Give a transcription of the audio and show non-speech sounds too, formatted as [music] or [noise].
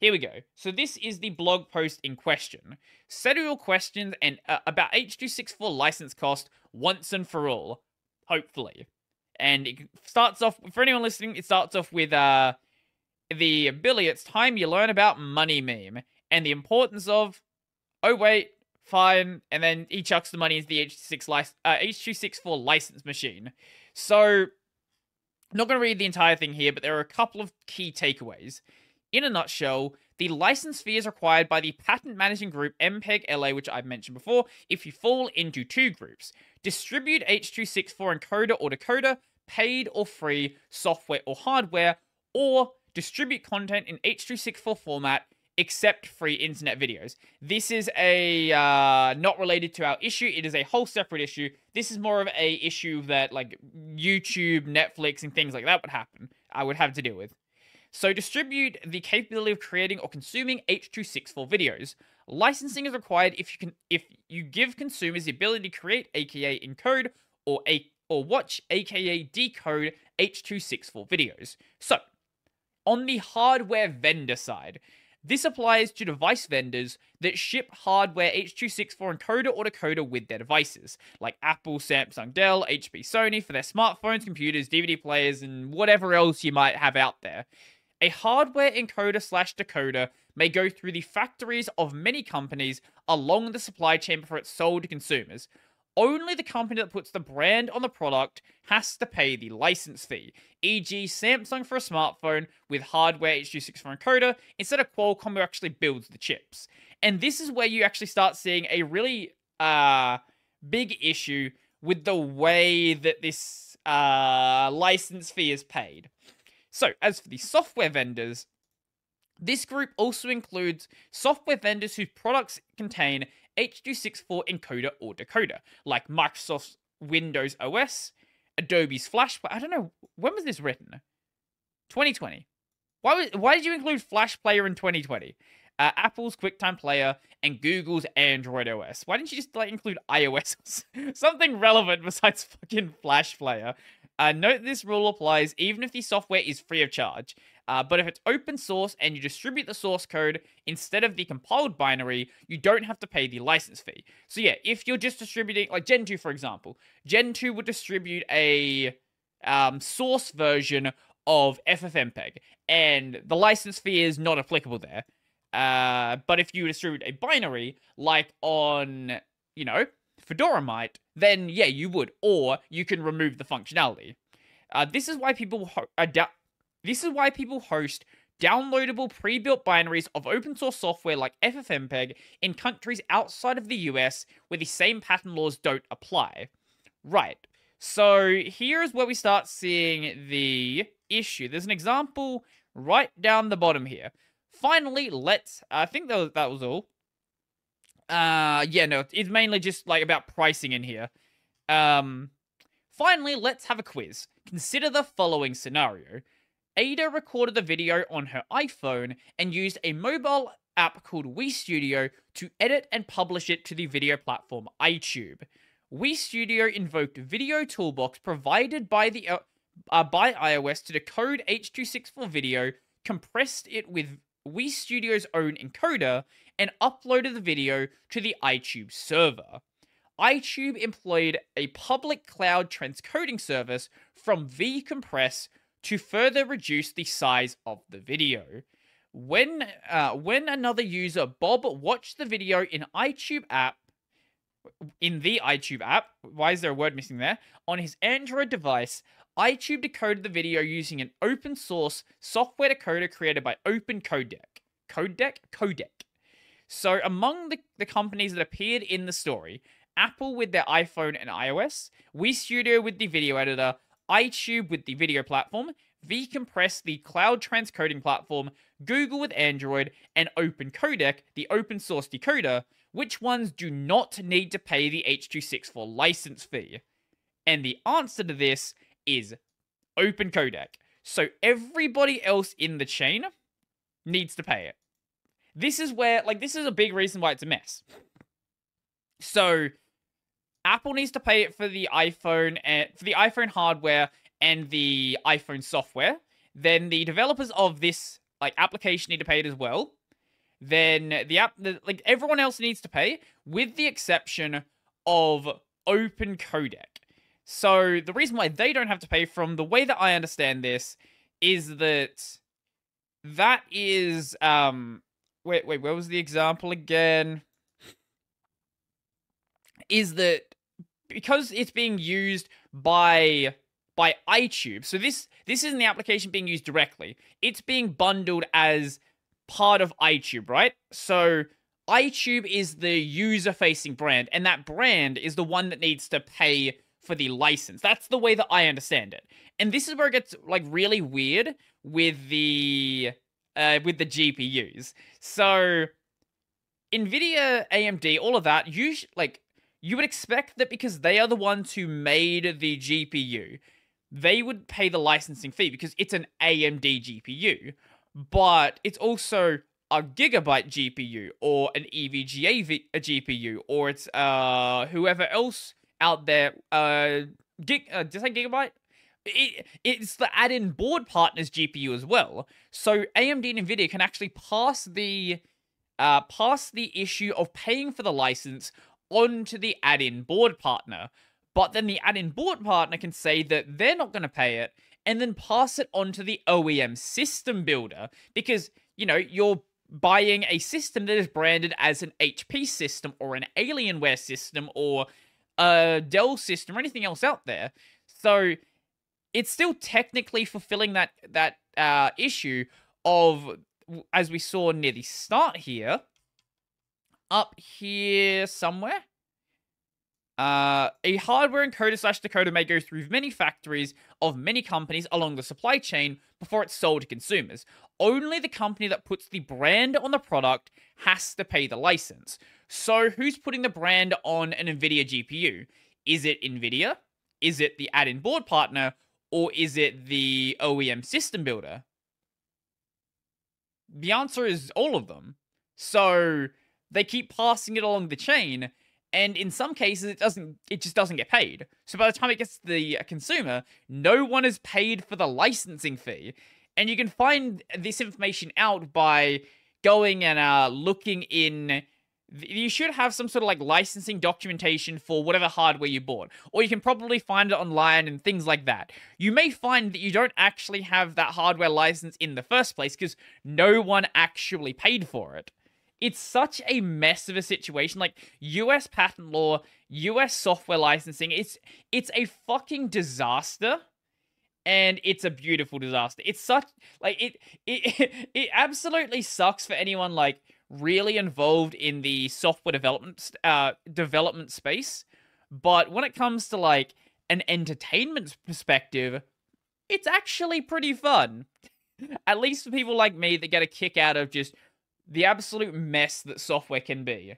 Here we go. So this is the blog post in question. Settle your questions and uh, about H.264 license cost once and for all, hopefully. And it starts off for anyone listening. It starts off with uh, the Billy. It's time you learn about money meme and the importance of. Oh wait, fine. And then he chucks the money into the H6 lic- uh, H264 license machine. So, I'm not going to read the entire thing here, but there are a couple of key takeaways. In a nutshell, the license fee is required by the patent managing group MPEG LA, which I've mentioned before, if you fall into two groups distribute H264 encoder or decoder, paid or free software or hardware, or distribute content in H264 format except free internet videos. This is a uh, not related to our issue. It is a whole separate issue. This is more of a issue that like YouTube, Netflix, and things like that would happen. I would have to deal with. So distribute the capability of creating or consuming H264 videos. Licensing is required if you can if you give consumers the ability to create aka encode or a or watch aka decode H264 videos. So, on the hardware vendor side, this applies to device vendors that ship hardware H264 encoder or decoder with their devices, like Apple, Samsung, Dell, HP, Sony for their smartphones, computers, DVD players, and whatever else you might have out there. A hardware encoder slash decoder may go through the factories of many companies along the supply chain before it's sold to consumers. Only the company that puts the brand on the product has to pay the license fee, e.g., Samsung for a smartphone with hardware H264 encoder instead of Qualcomm who actually builds the chips. And this is where you actually start seeing a really uh, big issue with the way that this uh, license fee is paid. So, as for the software vendors, this group also includes software vendors whose products contain H.264 encoder or decoder, like Microsoft's Windows OS, Adobe's Flash. But I don't know when was this written. 2020. Why was, why did you include Flash Player in 2020? Uh, Apple's QuickTime Player and Google's Android OS. Why didn't you just like include iOS? [laughs] Something relevant besides fucking Flash Player. Uh, note this rule applies even if the software is free of charge. Uh, but if it's open source and you distribute the source code instead of the compiled binary, you don't have to pay the license fee. So yeah, if you're just distributing, like Gentoo, for example, Gentoo would distribute a um, source version of FFmpeg, and the license fee is not applicable there. Uh, but if you distribute a binary, like on, you know, Fedora might, then yeah, you would, or you can remove the functionality. Uh, this is why people adapt this is why people host downloadable pre-built binaries of open source software like FFmpeg in countries outside of the US where the same patent laws don't apply. Right. So here's where we start seeing the issue. There's an example right down the bottom here. Finally, let's I think that was, that was all. Uh yeah, no, it's mainly just like about pricing in here. Um finally, let's have a quiz. Consider the following scenario. Ada recorded the video on her iPhone and used a mobile app called WeStudio to edit and publish it to the video platform iTube. WeStudio invoked Video Toolbox provided by the uh, uh, by iOS to decode H.264 video, compressed it with WeStudio's own encoder, and uploaded the video to the iTube server. iTube employed a public cloud transcoding service from vCompress to further reduce the size of the video. When uh, when another user Bob watched the video in iTube app in the iTube app, why is there a word missing there? On his Android device, iTube decoded the video using an open source software decoder created by Open Codec. Codec? Codec. So among the, the companies that appeared in the story, Apple with their iPhone and iOS, WeStudio with the video editor, iTube with the video platform, vCompress the cloud transcoding platform, Google with Android, and OpenCodec, the open source decoder, which ones do not need to pay the H.264 license fee? And the answer to this is OpenCodec. So everybody else in the chain needs to pay it. This is where, like, this is a big reason why it's a mess. So Apple needs to pay it for the iPhone and for the iPhone hardware and the iPhone software. Then the developers of this like application need to pay it as well, then the app the, like everyone else needs to pay, with the exception of Open Codec. So the reason why they don't have to pay from the way that I understand this is that that is um wait wait where was the example again? Is that because it's being used by by iTube. So this this isn't the application being used directly. It's being bundled as part of iTube, right? So iTube is the user-facing brand, and that brand is the one that needs to pay for the license. That's the way that I understand it. And this is where it gets like really weird with the uh, with the GPUs. So Nvidia, AMD, all of that, you like you would expect that because they are the ones who made the GPU, they would pay the licensing fee because it's an AMD GPU, but it's also a gigabyte GPU or an EVGA v- a GPU or it's uh whoever else out there uh gig uh, did I say gigabyte? It, it's the add-in board partner's GPU as well. So AMD and Nvidia can actually pass the uh pass the issue of paying for the license onto the add-in board partner. But then the add-in board partner can say that they're not going to pay it and then pass it on to the OEM system builder because, you know, you're buying a system that is branded as an HP system or an Alienware system or a Dell system or anything else out there. So it's still technically fulfilling that that uh, issue of as we saw near the start here up here somewhere. Uh, a hardware encoder slash decoder may go through many factories of many companies along the supply chain before it's sold to consumers. Only the company that puts the brand on the product has to pay the license. So, who's putting the brand on an NVIDIA GPU? Is it NVIDIA? Is it the add in board partner? Or is it the OEM system builder? The answer is all of them. So, they keep passing it along the chain and in some cases it doesn't it just doesn't get paid so by the time it gets to the consumer no one is paid for the licensing fee and you can find this information out by going and uh, looking in you should have some sort of like licensing documentation for whatever hardware you bought or you can probably find it online and things like that you may find that you don't actually have that hardware license in the first place because no one actually paid for it it's such a mess of a situation. Like US patent law, US software licensing, it's it's a fucking disaster. And it's a beautiful disaster. It's such like it it [laughs] it absolutely sucks for anyone like really involved in the software development uh development space. But when it comes to like an entertainment perspective, it's actually pretty fun. At least for people like me that get a kick out of just the absolute mess that software can be.